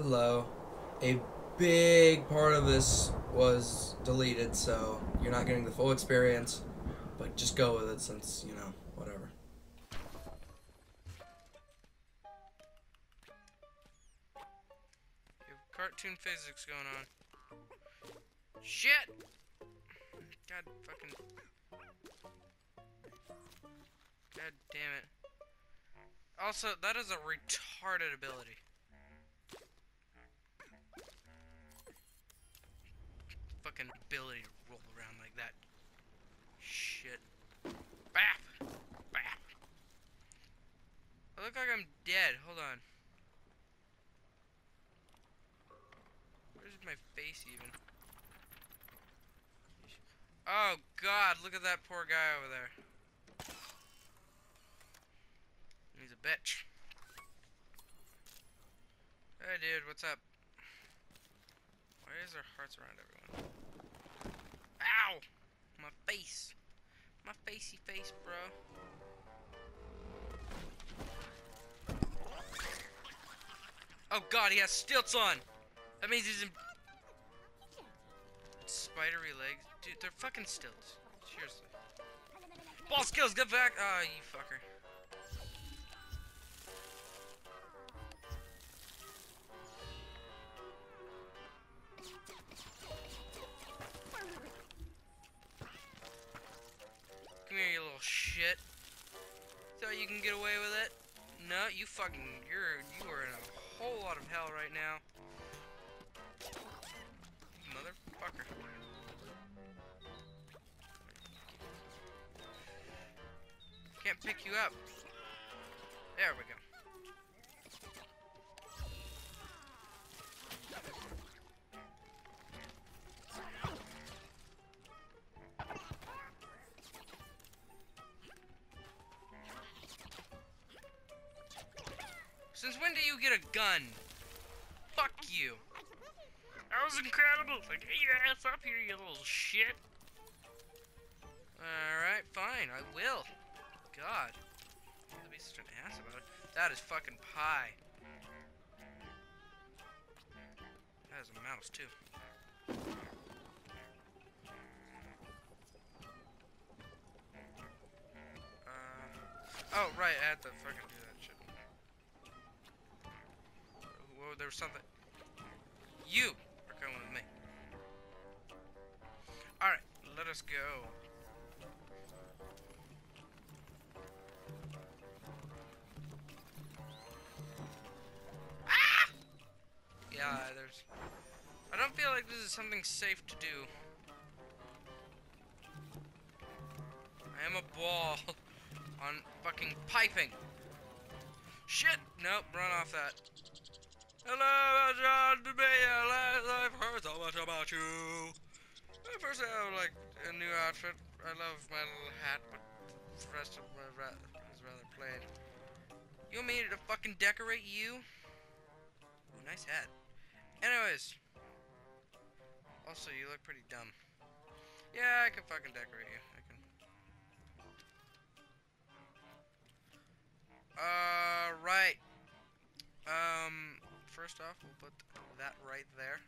Hello. A big part of this was deleted, so you're not getting the full experience. But just go with it since, you know, whatever. You have cartoon physics going on. Shit! God fucking. God damn it. Also, that is a retarded ability. Fucking ability to roll around like that. Shit. Bap! Bap! I look like I'm dead. Hold on. Where's my face even? Oh god, look at that poor guy over there. He's a bitch. Hey dude, what's up? Why is there hearts around everyone? Ow! My face. My facey face, bro. Oh god, he has stilts on! That means he's in spidery legs. Dude, they're fucking stilts. Seriously. Ball skills, get back! Ah, oh, you fucker. Thought you can get away with it? No, you fucking, you're, you are in a whole lot of hell right now. Motherfucker. Can't pick you up. There we go. Gun? Fuck you. That was incredible. Like, get your ass up here, you little shit. Alright, fine. I will. God. I'll be such an ass about it. That is fucking pie. That is a mouse, too. Uh, oh, right, I had to fucking do that Whoa, there was something. You are coming with me. Alright, let us go. Ah! Yeah, there's... I don't feel like this is something safe to do. I am a ball on fucking piping. Shit! Nope, run off that. Hello, John DeMay. I've heard so much about you. First, I have like a new outfit. I love my little hat, but the rest of my ra is rather plain. You want me to fucking decorate you? Ooh, nice hat. Anyways. Also, you look pretty dumb. Yeah, I can fucking decorate you. I can. Uh, right. Um, first off, we'll put that right there.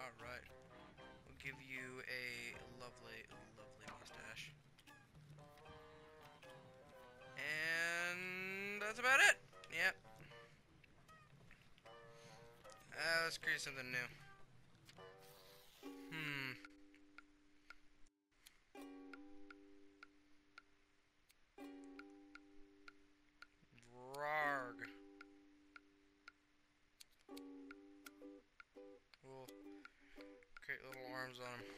Alright. We'll give you a lovely, lovely mustache. And that's about it. Yep. Uh, let's create something new. Arms on him.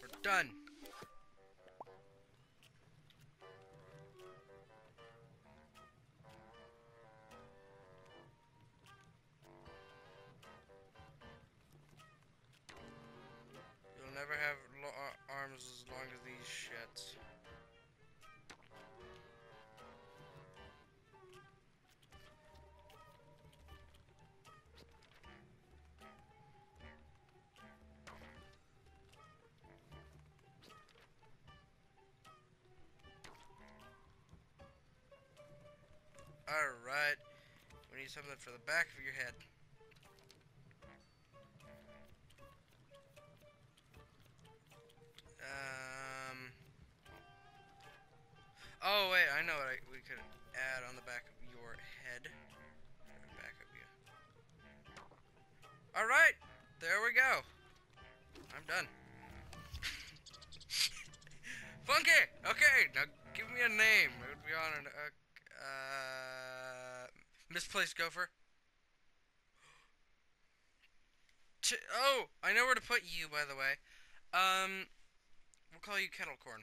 We're done. right. We need something for the back of your head. Misplaced gopher. Oh, I know where to put you, by the way. Um, we'll call you kettle corn.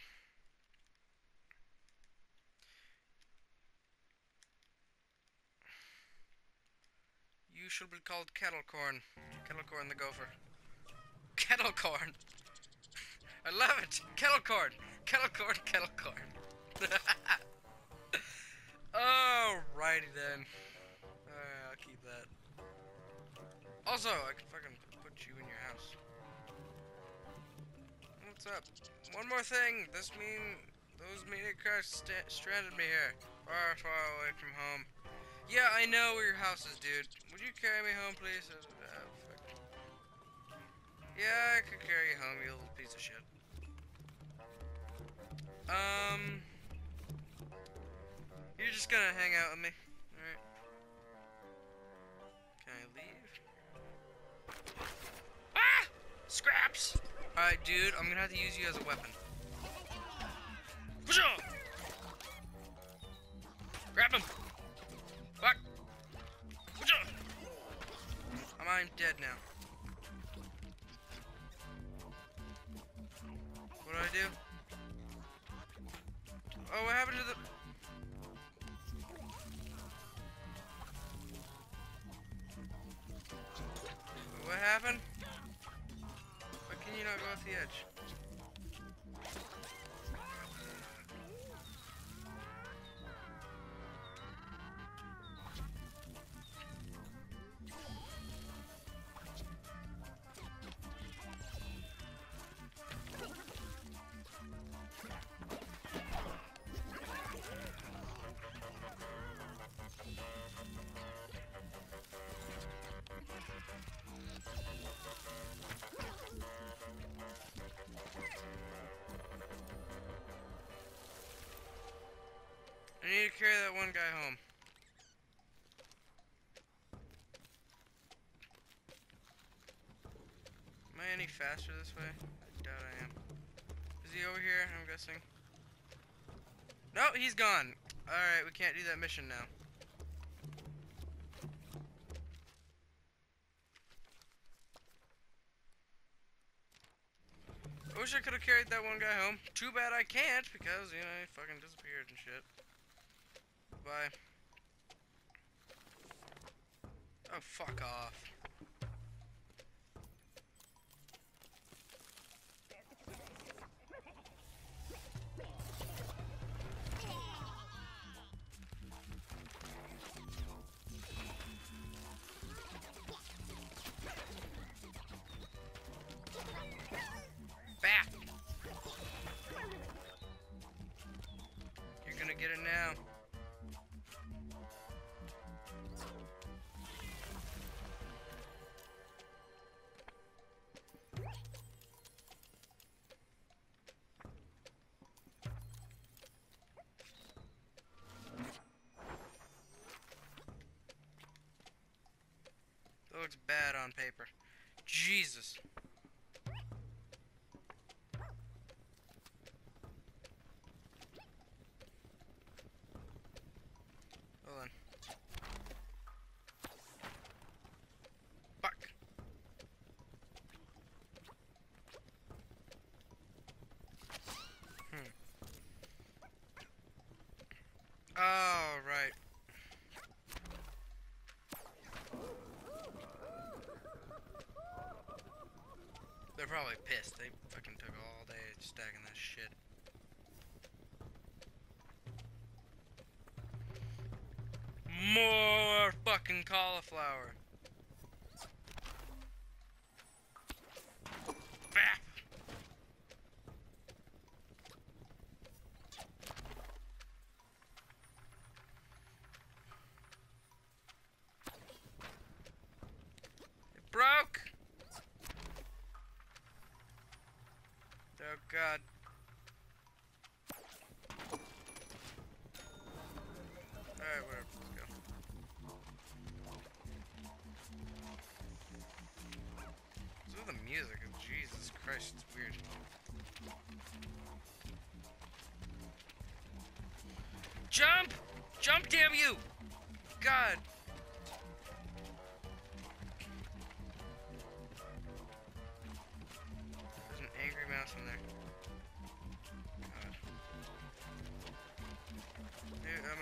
You should be called kettle corn. Kettle corn the gopher. Kettle corn. I love it. Kettle corn. Kettle corn. Kettle corn. Alrighty then. Also, I can fucking put you in your house. What's up? One more thing. This mean those mini cars st stranded me here, far, far away from home. Yeah, I know where your house is, dude. Would you carry me home, please? Uh, fuck. yeah, I could carry you home, you little piece of shit. Um, you're just gonna hang out with me, Scraps! Alright, dude, I'm gonna have to use you as a weapon. Push! Grab him! Fuck! Push! I'm dead now. What do I do? Oh, what happened to the... What happened? Off the edge? That one guy home. Am I any faster this way? I doubt I am. Is he over here? I'm guessing. No, he's gone. Alright, we can't do that mission now. I wish I could have carried that one guy home. Too bad I can't because, you know, he fucking disappeared and shit. Oh, fuck off. Looks bad on paper. Jesus. Hold on. Fuck. Hmm. Oh, right. They're probably pissed. They fucking took all day stacking that shit. More fucking cauliflower. God. Alright, whatever. Let's go. What's with the music? Of Jesus Christ, it's weird. Jump! Jump, damn you! God. There's an angry mouse in there.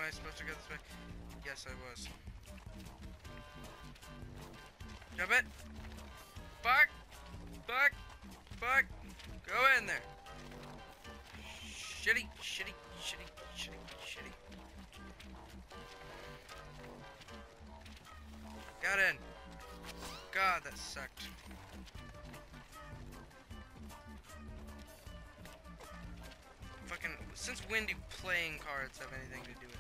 I supposed to go this way? Yes, I was. Jump it! Back! Back! Back! Go in there! Shitty, shitty, shitty, shitty, shitty. Got in. God, that sucked. Fucking, since when do playing cards have anything to do with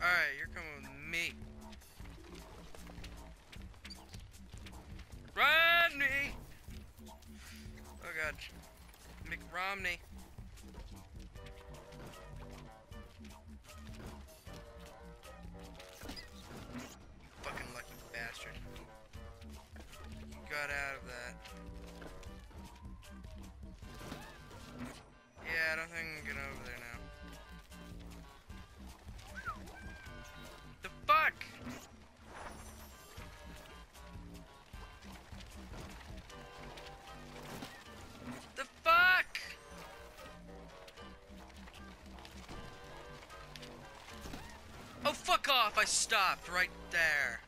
Alright, you're coming with me. Rodney! Oh god. Mick Romney. Fucking lucky bastard. You got out of that. Yeah, I don't think off! I stopped right there.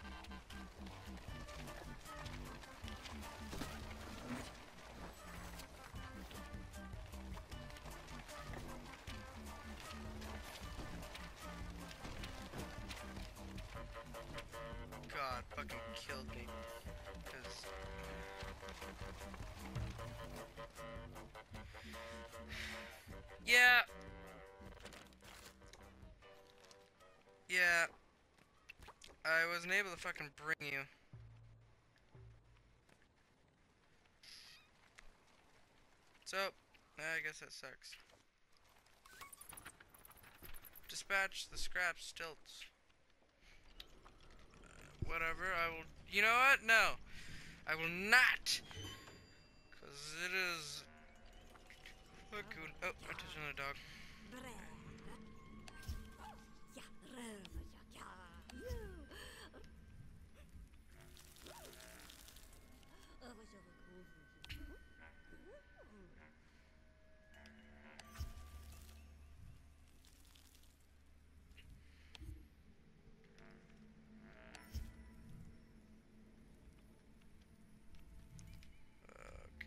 Wasn't able to fucking bring you. So, I guess that sucks. Dispatch the scrap stilts. Uh, whatever, I will. You know what? No. I will not! Because it is. Fucking. Oh, I'm touching a dog.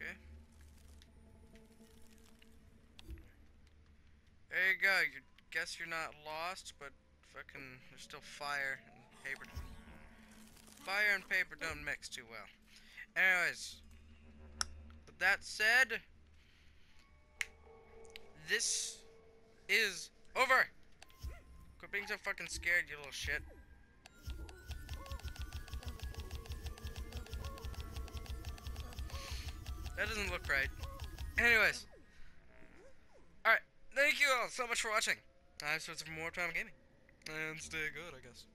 Okay. There you go. You guess you're not lost, but fucking there's still fire and paper. Fire and paper don't mix too well. Anyways, with that said, this is over. Quit being so fucking scared, you little shit. That doesn't look right. Anyways. You all so much for watching. I have for more time gaming. And stay good, I guess.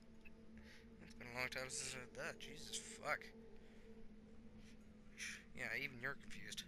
It's been a long time since I did that. Jesus fuck. Yeah, even you're confused.